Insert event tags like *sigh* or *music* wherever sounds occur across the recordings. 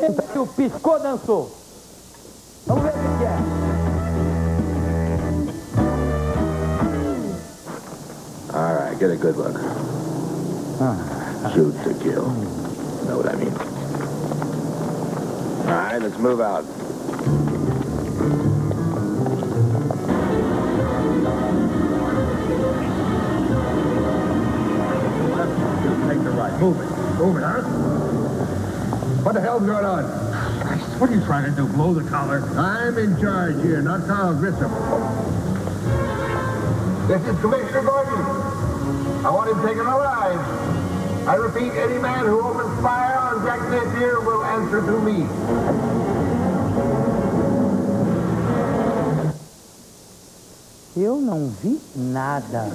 O piscou, dançou. Vamos ver o que é. All right, get a good look. Shoot to kill. Know what I mean? All right, let's move out. Take the right. Move it. Move it, huh? What the hell's going on? What are you trying to do? Blow the collar? I'm in charge here, not Carl Grissom. This is Commissioner Gordon. I want him taken alive. I repeat, any man who opens fire on Jack Napier will answer to me. Eu não vi nada.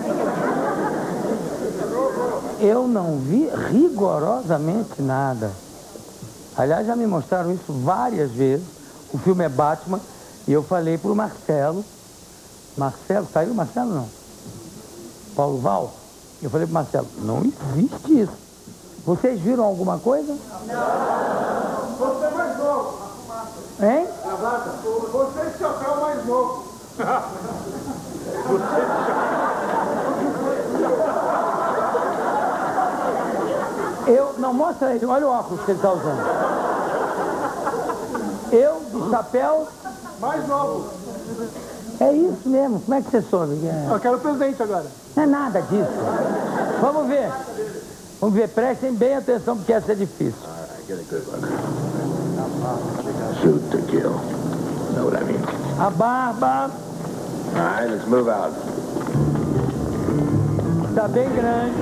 Eu não vi rigorosamente nada. Aliás, já me mostraram isso várias vezes. O filme é Batman e eu falei para o Marcelo. Marcelo, saiu o Marcelo não? Paulo Val? Eu falei para o Marcelo, não existe isso. Vocês viram alguma coisa? Não. Você é mais novo. Hein? Você é chapéu mais novo. *laughs* Eu, não, mostra ele, olha o óculos que ele está usando. Eu, de chapéu, Mais novo. é isso mesmo. Como é que você soube? É. Eu quero presente agora. Não é nada disso. Vamos ver. Vamos ver, prestem bem atenção porque essa é difícil. Shoot to kill. Know what I mean? A barba All right, let's move out. está bem grande.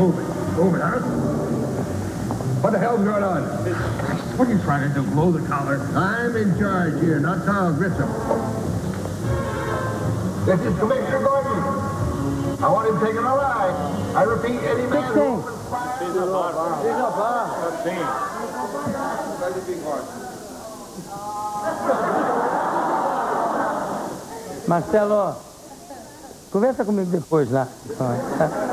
Move it. Move it, huh? What the hell's going on? What are you trying to do? Blow the collar? I'm in charge here, not Carl Grissom. This is Commissioner Gordon. I want him taken alive. I repeat, any man who tem? opens fire... Marcelo, conversa comigo depois lá. Tá, *laughs*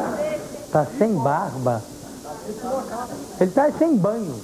tá sem barba. Ele tá sem banho.